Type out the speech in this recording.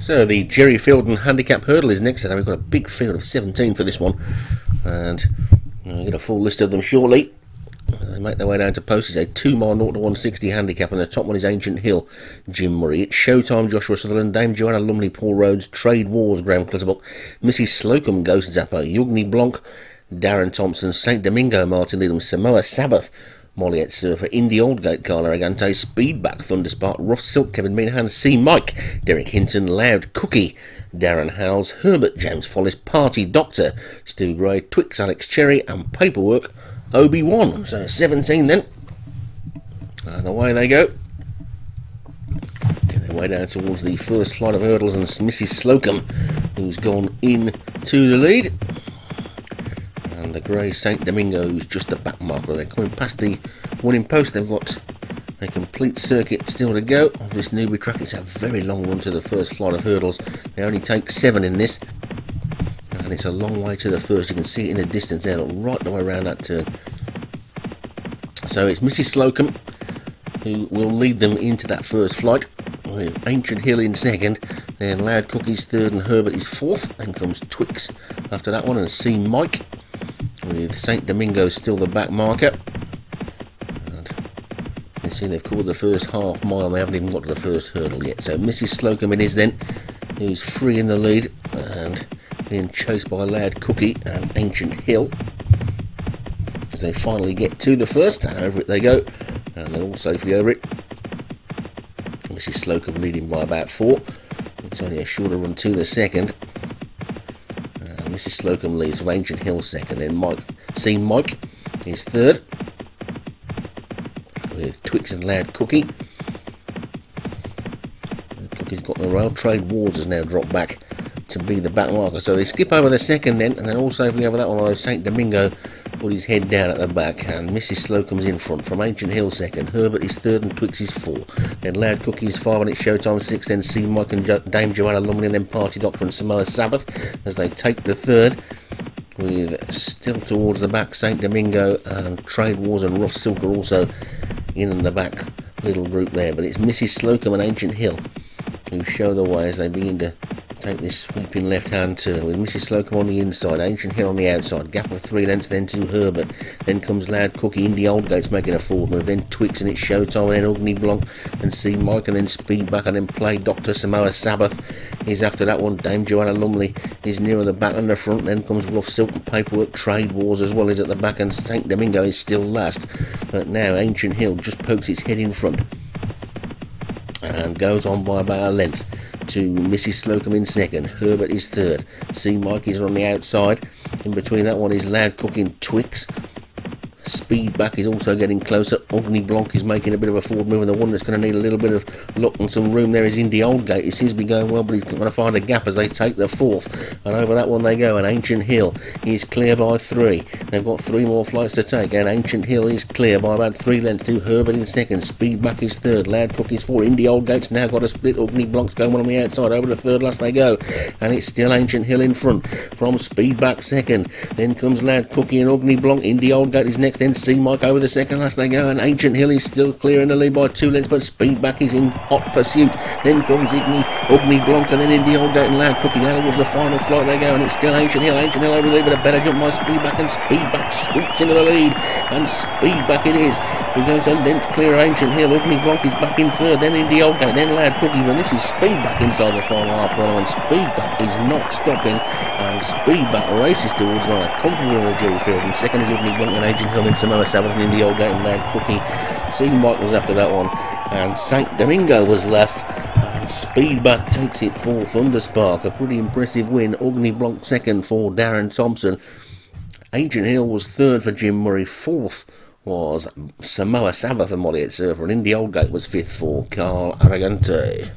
So the Gerry Feilden handicap hurdle is next, and we've got a big field of 17 for this one, and uh, I'll get a full list of them shortly. Uh, they make their way down to post. It's a 2 mile 0 to 160 handicap, and the top one is Ancient Hill, Jim Murray. It's Showtime, Joshua Sutherland, Dame Joanna Lumley, Paul Rhodes, Trade Wars, Graham Clutterbuck, Mrs. Slocum, Ghost Zapper, Ugni Blanc, Darren Thompson, St. Domingo, Martin Needham, Samoa Sabbath, Molliet Surfer, Indy Oldgate, Carla Aragante, Speedback, Thunderspark, Rough Silk, Kevin Meanahan, C. Mike, Derek Hinton, Loud Cookie, Darren Howells, Herbert James Follis, Party Doctor, Stu Gray, Twix Alex Cherry, and Paperwork Obi Wan. So 17 then. And away they go. Get their way down towards the first flight of hurdles, and Mrs. Slocum, who's gone in to the lead and the grey St Domingo is just the back marker. They're coming past the winning post. They've got a complete circuit still to go of this Newbury track. It's a very long run to the first flight of hurdles. They only take seven in this. And it's a long way to the first. You can see it in the distance there, right the way around that turn. So it's Mrs. Slocum who will lead them into that first flight with Ancient Hill in second, then Loud Cookies third and Herbert is fourth, then comes Twix after that one and C Mike with St Domingo still the back marker. And you see they've called the first half mile, they haven't even got to the first hurdle yet. So Mrs. Slocum it is then, who's free in the lead and being chased by Lad Cookie and Ancient Hill. As they finally get to the first, and over it they go, and they're all safely over it. Mrs. Slocum leading by about four. It's only a shorter run to the second. Mrs. Slocum leads with Ancient Hill second, then Mike C. Mike is third with Twix and Loud Cookie. Cookie's got the rail. Trade Wars has now dropped back to be the back marker. So they skip over the second then, and then all safely over that one, although St. Domingo put his head down at the back, and Mrs. Slocum's in front from Ancient Hill second. Herbert is third, and Twix is four. Then Loud Cookie is five, and it's Showtime six. Then C. Mike and jo- Dame Joanna Lumley, and then Party Doctor and Samoa Sabbath as they take the third. With still towards the back, St. Domingo and Trade Wars and Rough Silk are also in the back little group there. But it's Mrs. Slocum and Ancient Hill who show the way as they begin to take this sweeping left hand turn with Mrs. Slocum on the inside, Ancient Hill on the outside, gap of three lengths, then to Herbert, then comes Loud Cookie, Indy Oldgate's making a forward move, then Twix and it's Showtime, and then Ugly Blanc and See Mike, and then Speed back and then play Dr. Samoa Sabbath. He's after that one, Dame Joanna Lumley is nearer the back than the front, then comes Rough Silk and Paperwork Trade Wars as well as at the back, and St. Domingo is still last, but now Ancient Hill just pokes its head in front and goes on by about a length to Mrs. Slocum in second. Herbert is third. C. Mike is on the outside. In between that one is Loud Cooking Twix. Speedback is also getting closer. Ogni Blanc is making a bit of a forward move, and the one that's going to need a little bit of luck and some room there is Indy Oldgate. It seems to be going well, but he's going to find a gap as they take the fourth. And over that one they go, and Ancient Hill is clear by three. They've got three more flights to take, and Ancient Hill is clear by about three lengths to Herbert in second. Speedback is third. Loud Cook is four. Indy Oldgate's now got a split. Ogni Blanc's going on the outside. Over the third last they go, and it's still Ancient Hill in front from Speedback second. Then comes Loud Cookie and Ogni Blanc. Indy Oldgate is next. Then C Mike over the second last they go, oh, and Ancient Hill is still clear in the lead by two lengths, but Speedback is in hot pursuit. Then comes Igni, Ugni Blanc, and then in Indy Oldgate and Loud Cookie. Now towards the final flight they go, and it's still Ancient Hill. Ancient Hill over the lead, but a better jump by Speedback, and Speedback sweeps into the lead, and Speedback it is, who goes a length clear of Ancient Hill. Ugni Blanc is back in third, then Indy Oldgate, then Loud Cookie, but this is Speedback inside the final half furlong, and Speedback is not stopping, and Speedback races towards the line, comfortable with the Field, and second is Ugni Blanc and Ancient Hill, then Samoa Sabbath and Indy Oldgate and Loud Cookie. C. Mike was after that one, and St. Domingo was last. And Speedback takes it for Thunderspark. A pretty impressive win. Ogni Blanc second for Darren Thompson. Ancient Hill was third for Jim Murray. Fourth was Samoa Sabbath and Molliet Surfer. And Indy Oldgate was fifth for Carl Aragante.